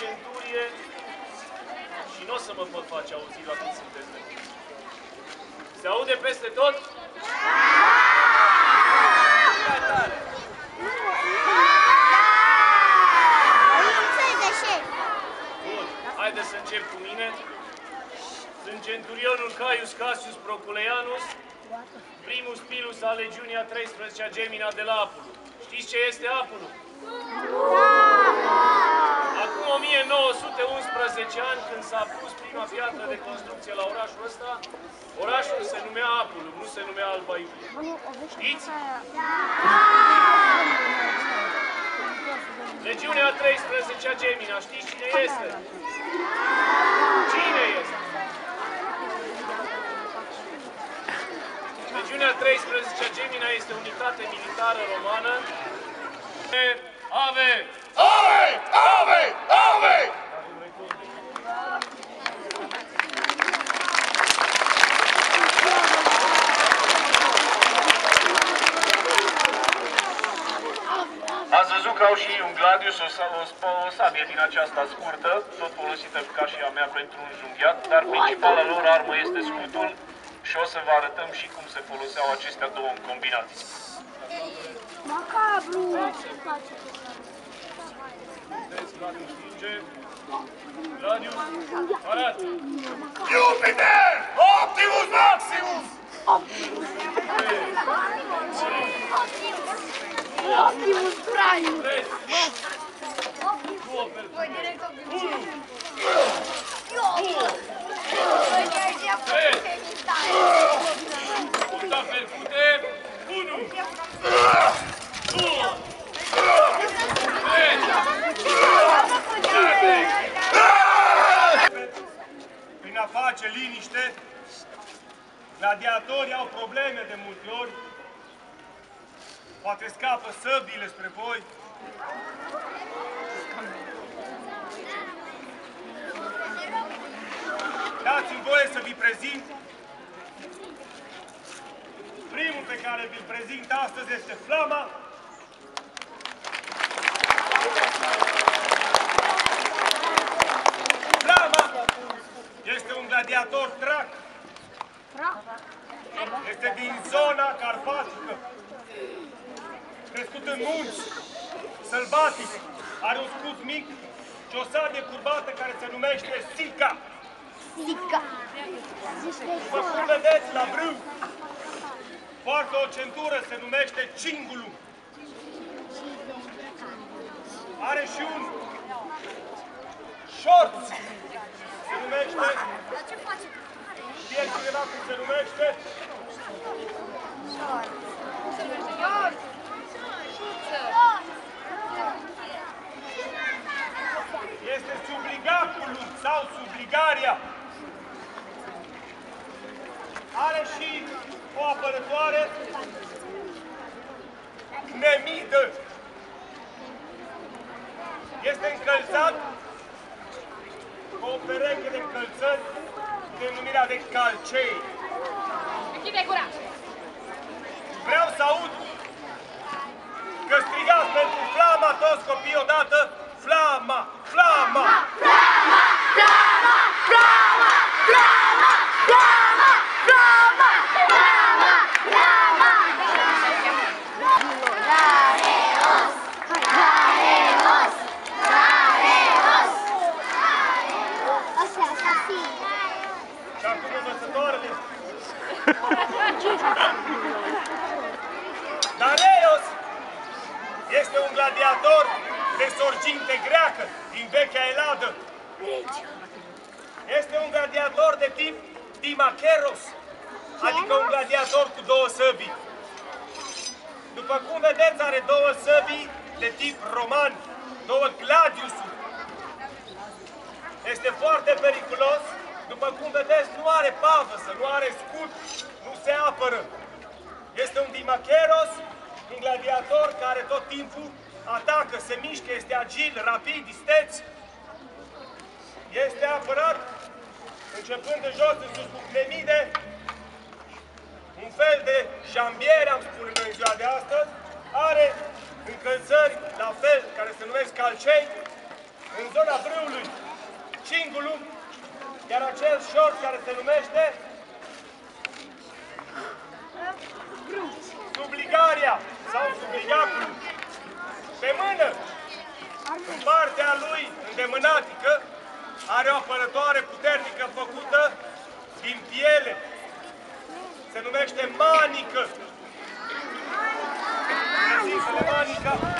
centurie și nu o să mă pot face auzit la cât sunteți de mult. Se aude peste tot? Mai tare. Bun, haideți să încep cu mine. Sunt centurionul Caius Cassius Proculeianus, primul spilus al legiunii a 13-a Gemina de la Apulu. Știți ce este Apulu? Acum 1911 ani, când s-a pus prima piatră de construcție la orașul ăsta, orașul se numea Apulu, nu se numea Alba Iulie. Știți? Legiunea 13-a Gemina, știți cine este? Cine este? Legiunea 13-a Gemina este unitate militară romană. Ave! Ave! Ave! Ave! Ați văzut că au și un gladius, o, sa- o, sp- o sabie din aceasta scurtă, tot folosită ca și a mea pentru un junghiat, dar principala lor armă este scutul și o să vă arătăm și cum se foloseau acestea două în combinație. Macabru! Vedeți, Gladius stinge. Gladius, Două persoane. Unu, punta percute. Unu, două, trei, Prin a face liniște, gladiatorii au probleme de multe ori. Poate scapă săbile spre voi. Să vi prezint. Primul pe care vi-l prezint astăzi este Flama. Flama este un gladiator trac. Este din zona carpatică. Crescut în munți, sălbatic. Are un scut mic și o sabie curbată care se numește Sica. Zica! După cum vedeți la brâu, poartă o centură, se numește Cingulu. Are și un short, se numește, știe cineva cum se numește? Este subligaculum sau subligaria. Are și o apărătoare nemidă. Este încălțat cu o pereche de încălțări denumirea de calcei. Închide gura! Vreau să aud că strigați pentru flama toți copiii odată, flama, flama! Asta, Dareios este un gladiator de sorginte greacă din vechea Eladă. Este un gladiator de tip Dimacheros, adică un gladiator cu două săbii. După cum vedeți, are două săbii de tip roman, două gladiusuri. Este foarte periculos, după cum vedeți, nu are pavăsă, nu are scut, nu se apără. Este un dimacheros, un gladiator care tot timpul atacă, se mișcă, este agil, rapid, isteț. Este apărat, începând de jos în sus cu clemide, un fel de jambiere, am spune noi în ziua de astăzi, are încălțări la fel, care se numesc calcei, în zona brâului cingulul, iar acel șort care se numește subligarea sau subligacul. Pe mână, în partea lui îndemânatică, are o apărătoare puternică făcută din piele. Se numește manică. Zisele manica.